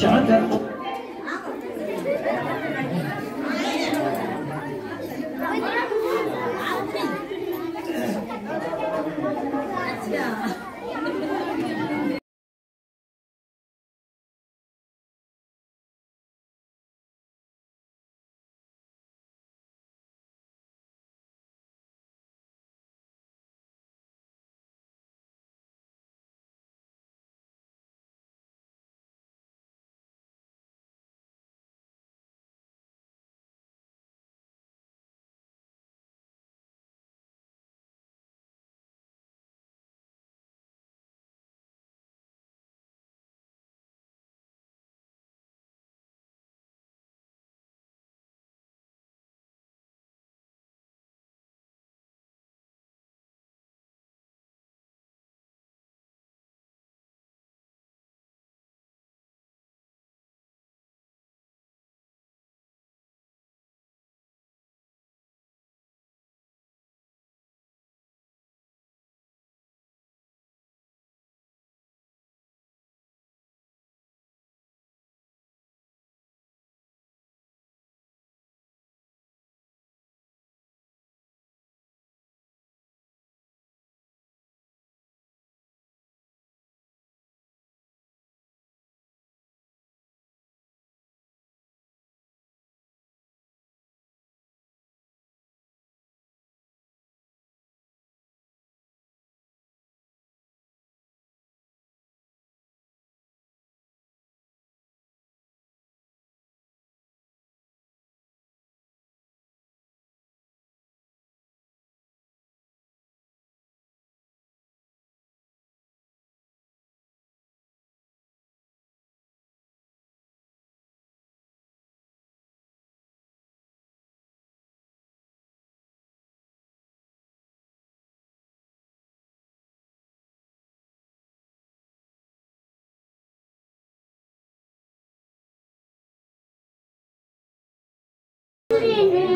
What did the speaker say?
चादर Время.